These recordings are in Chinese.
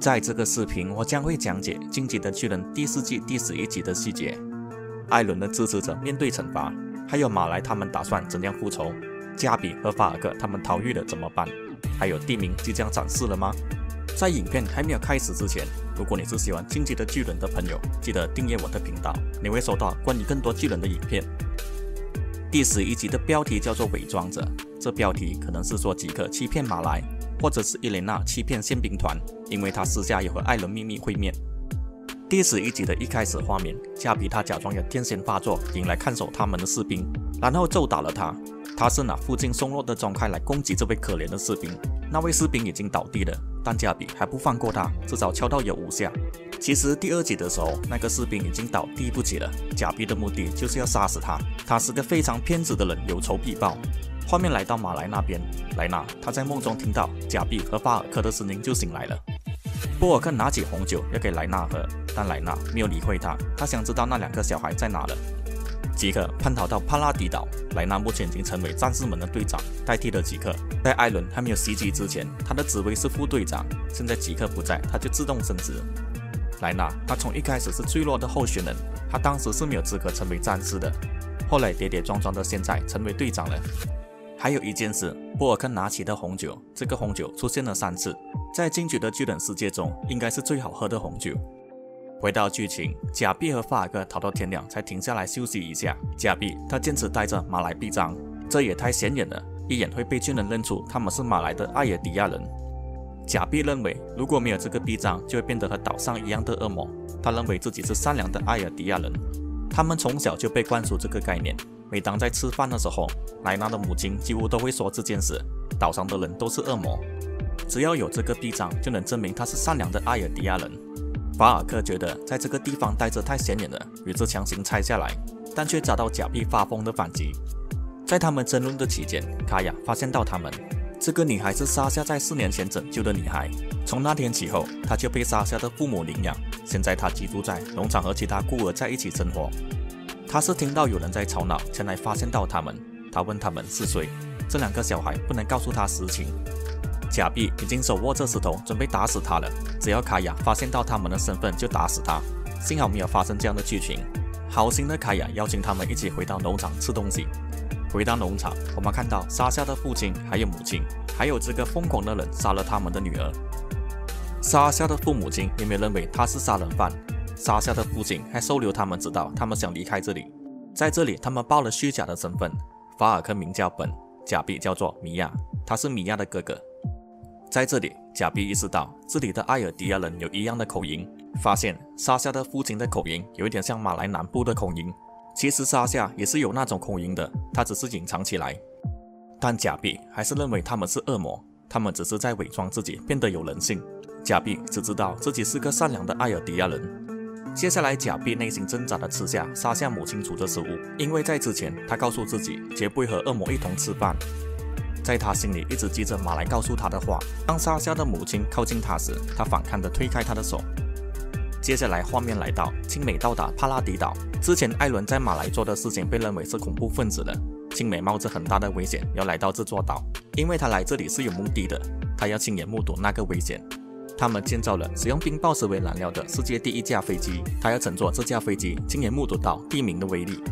在这个视频，我将会讲解《进击的巨人》第四季第十一集的细节。艾伦的支持者面对惩罚，还有马来他们打算怎样复仇？加比和法尔克他们逃狱了怎么办？还有地名即将展示了吗？在影片还没有开始之前，如果你是喜欢《进击的巨人》的朋友，记得订阅我的频道，你会收到关于更多巨人的影片。第十一集的标题叫做《伪装者》，这标题可能是说吉克欺骗马来，或者是伊莲娜欺骗宪兵团，因为他私下也和艾伦秘密会面。第十一集的一开始画面，加比他假装有癫痫发作，引来看守他们的士兵，然后揍打了他。他是拿附近松落的砖块来攻击这位可怜的士兵，那位士兵已经倒地了，但加比还不放过他，至少敲到有五下。其实第二集的时候，那个士兵已经倒地不起了。贾比的目的就是要杀死他。他是个非常偏执的人，有仇必报。画面来到马来那边，莱纳他在梦中听到贾比和巴尔克的声音，就醒来了。波尔克拿起红酒要给莱纳喝，但莱纳没有理会他。他想知道那两个小孩在哪了。吉克叛逃到帕拉迪岛，莱纳目前已经成为战士们的队长，代替了吉克。在艾伦还没有袭击之前，他的职位是副队长。现在吉克不在，他就自动升职。莱纳，他从一开始是最弱的候选人，他当时是没有资格成为战士的。后来跌跌撞撞的，现在成为队长了。还有一件事，波尔克拿起的红酒，这个红酒出现了三次，在进取的巨人世界中，应该是最好喝的红酒。回到剧情，贾碧和法尔克逃到天亮才停下来休息一下。贾碧他坚持带着马来臂章，这也太显眼了，一眼会被巨人认出他们是马来的艾尔迪亚人。贾碧认为，如果没有这个臂章，就会变得和岛上一样的恶魔。他认为自己是善良的艾尔迪亚人。他们从小就被灌输这个概念。每当在吃饭的时候，莱纳的母亲几乎都会说这件事：岛上的人都是恶魔。只要有这个臂章，就能证明他是善良的艾尔迪亚人。法尔克觉得在这个地方待着太显眼了，于是强行拆下来，但却遭到假币发疯的反击。在他们争论的期间，卡雅发现到他们。这个女孩是沙夏在四年前拯救的女孩。从那天起后，她就被沙夏的父母领养。现在她居住在农场，和其他孤儿在一起生活。他是听到有人在吵闹，前来发现到他们。他问他们是谁。这两个小孩不能告诉他实情。贾碧已经手握着石头，准备打死他了。只要卡雅发现到他们的身份，就打死他。幸好没有发生这样的剧情。好心的卡雅邀请他们一起回到农场吃东西。回到农场，我们看到沙夏的父亲、还有母亲，还有这个疯狂的人杀了他们的女儿。沙夏的父母亲也没认为他是杀人犯。沙夏的父亲还收留他们，直到他们想离开这里。在这里，他们报了虚假的身份。法尔克名叫本，贾比叫做米亚，他是米亚的哥哥。在这里，贾比意识到这里的艾尔迪亚人有一样的口音，发现沙夏的父亲的口音有一点像马来南部的口音。其实沙夏也是有那种口音的，他只是隐藏起来。但贾碧还是认为他们是恶魔，他们只是在伪装自己变得有人性。贾碧只知道自己是个善良的艾尔迪亚人。接下来，贾碧内心挣扎的吃下沙夏母亲煮的食物，因为在之前他告诉自己绝不会和恶魔一同吃饭。在他心里一直记着马来告诉他的话。当沙夏的母亲靠近他时，他反抗地推开他的手。接下来，画面来到青美到达帕拉迪岛。之前，艾伦在马来做的事情被认为是恐怖分子的。青美冒着很大的危险要来到这座岛，因为他来这里是有目的的，他要亲眼目睹那个危险。他们建造了使用冰雹石为燃料的世界第一架飞机，他要乘坐这架飞机亲眼目睹到地名的威力。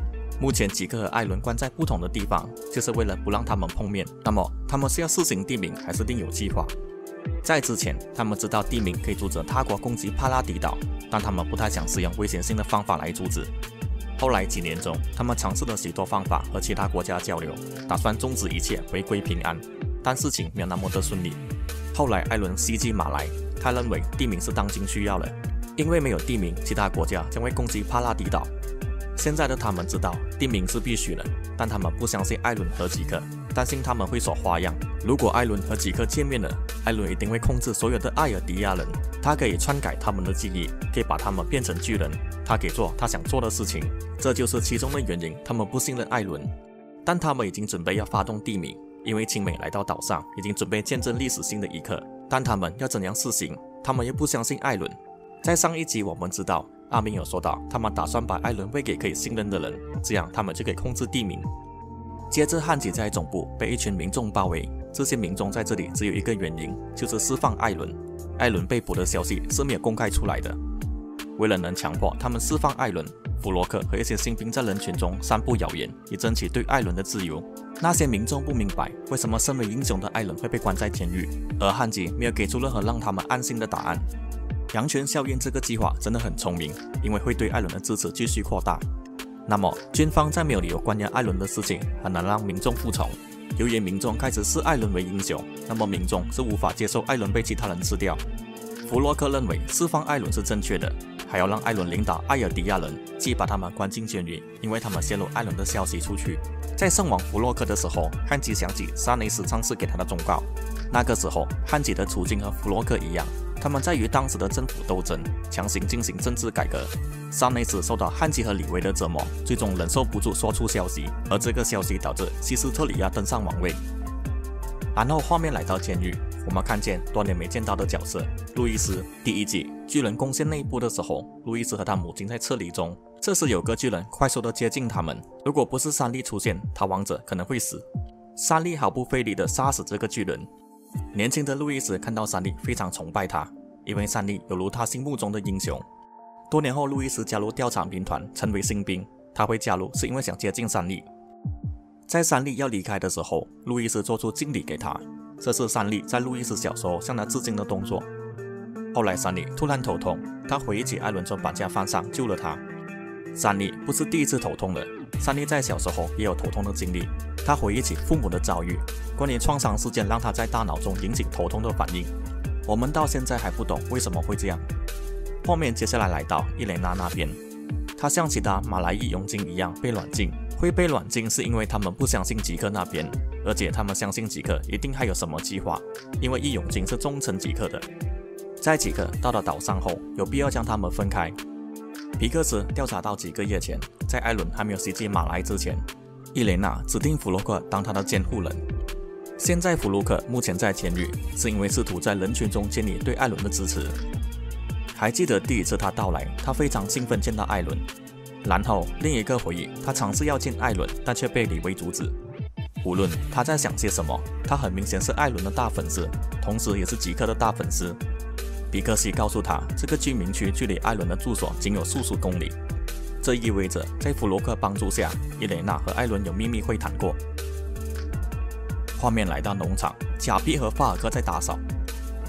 目前，吉克和艾伦关在不同的地方，就是为了不让他们碰面。那么，他们是要试行地名，还是另有计划？在之前，他们知道地名可以阻止他国攻击帕拉迪岛，但他们不太想使用危险性的方法来阻止。后来几年中，他们尝试了许多方法和其他国家交流，打算终止一切，回归平安。但事情没有那么的顺利。后来，艾伦袭击马来，他认为地名是当今需要的，因为没有地名，其他国家将会攻击帕拉迪岛。现在的他们知道地名是必须的，但他们不相信艾伦和吉克，担心他们会耍花样。如果艾伦和吉克见面了，艾伦一定会控制所有的艾尔迪亚人，他可以篡改他们的记忆，可以把他们变成巨人，他可以做他想做的事情。这就是其中的原因。他们不信任艾伦，但他们已经准备要发动地名，因为青美来到岛上，已经准备见证历史性的一刻。但他们要怎样试行？他们又不相信艾伦。在上一集我们知道。阿明有说到，他们打算把艾伦喂给可以信任的人，这样他们就可以控制地名。接着，汉吉在总部被一群民众包围，这些民众在这里只有一个原因，就是释放艾伦。艾伦被捕的消息是没有公开出来的。为了能强迫他们释放艾伦，弗洛克和一些新兵在人群中散布谣言，以争取对艾伦的自由。那些民众不明白为什么身为英雄的艾伦会被关在监狱，而汉吉没有给出任何让他们安心的答案。羊群效应这个计划真的很聪明，因为会对艾伦的支持继续扩大。那么，军方在没有理由关押艾伦的事情，很难让民众服从。由于民众开始视艾伦为英雄，那么民众是无法接受艾伦被其他人吃掉。弗洛克认为释放艾伦是正确的。还要让艾伦领导艾尔迪亚人，既把他们关进监狱，因为他们泄露艾伦的消息出去。在送往弗洛克的时候，汉吉想起沙内斯上次给他的忠告。那个时候，汉吉的处境和弗洛克一样，他们在与当时的政府斗争，强行进行政治改革。沙内斯受到汉吉和李维的折磨，最终忍受不住说出消息，而这个消息导致西斯特里亚登上王位。然后画面来到监狱。我们看见多年没见到的角色路易斯。第一集巨人攻陷内部的时候，路易斯和他母亲在撤离中，这时有个巨人快速的接近他们。如果不是三笠出现，逃亡者可能会死。三笠毫不费力的杀死这个巨人。年轻的路易斯看到三笠，非常崇拜他，因为三笠犹如他心目中的英雄。多年后，路易斯加入调查兵团，成为新兵。他会加入是因为想接近三笠。在三笠要离开的时候，路易斯做出敬礼给他。这是三笠在路易斯小时候向他致敬的动作。后来，三笠突然头痛，他回忆起艾伦从绑架犯上救了他。三笠不是第一次头痛了，三笠在小时候也有头痛的经历。他回忆起父母的遭遇，关于创伤事件让他在大脑中引起头痛的反应。我们到现在还不懂为什么会这样。后面接下来来到伊蕾娜那边，她像其他马来裔佣金一样被软禁。会被软禁是因为他们不相信吉克那边，而且他们相信吉克一定还有什么计划，因为义勇军是忠诚吉克的。在吉克到了岛上后，有必要将他们分开。皮克斯调查到几个月前，在艾伦还没有袭击马来之前，伊莲娜指定弗洛克当他的监护人。现在弗洛克目前在监狱，是因为试图在人群中建立对艾伦的支持。还记得第一次他到来，他非常兴奋见到艾伦。然后另一个回忆，他尝试要见艾伦，但却被李维阻止。无论他在想些什么，他很明显是艾伦的大粉丝，同时也是吉克的大粉丝。比克西告诉他，这个居民区距离艾伦的住所仅有数十公里，这意味着在弗洛克帮助下，伊蕾娜和艾伦有秘密会谈过。画面来到农场，贾比和法尔克在打扫。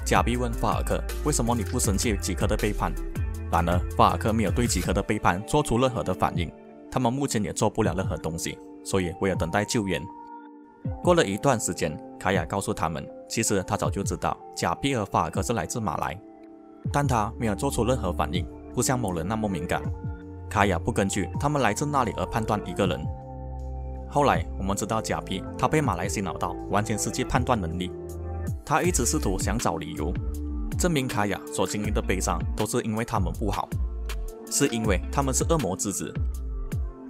贾比问法尔克：“为什么你不生气吉克的背叛？”然而，法尔克没有对吉克的背叛做出任何的反应。他们目前也做不了任何东西，所以为了等待救援。过了一段时间，卡雅告诉他们，其实他早就知道贾比和法尔克是来自马来，但他没有做出任何反应，不像某人那么敏感。卡雅不根据他们来自哪里而判断一个人。后来我们知道贾比他被马来洗脑到，完全失去判断能力。他一直试图想找理由。证明卡雅所经历的悲伤都是因为他们不好，是因为他们是恶魔之子。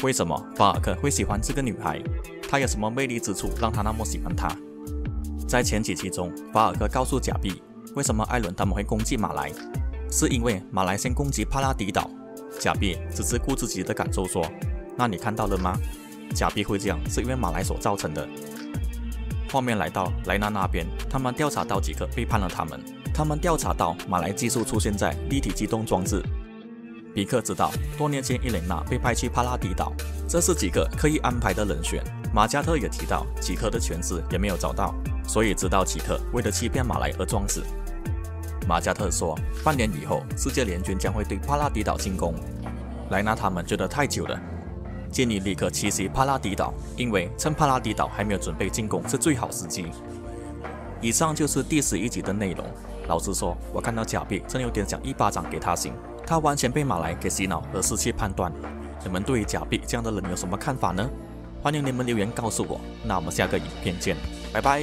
为什么法尔克会喜欢这个女孩？他有什么魅力之处让他那么喜欢他？在前几期中，法尔哥告诉贾碧，为什么艾伦他们会攻击马来，是因为马来先攻击帕拉迪岛。贾碧只是顾自己的感受说：“那你看到了吗？”贾碧会这样是因为马来所造成的。画面来到莱纳那边，他们调查到几个背叛了他们。他们调查到马来技术出现在立体机动装置。比克知道多年前伊莲娜被派去帕拉迪岛，这是几个刻意安排的人选。马加特也提到吉克的全尸也没有找到，所以知道吉克为了欺骗马来而装死。马加特说，半年以后世界联军将会对帕拉迪岛进攻。莱纳他们觉得太久了，建议立刻奇袭帕拉迪岛，因为趁帕拉迪岛还没有准备进攻是最好时机。以上就是第十一集的内容。老实说，我看到假币真有点想一巴掌给他醒。他完全被马来给洗脑而失去判断。你们对于假币这样的人有什么看法呢？欢迎你们留言告诉我。那我们下个影片见，拜拜。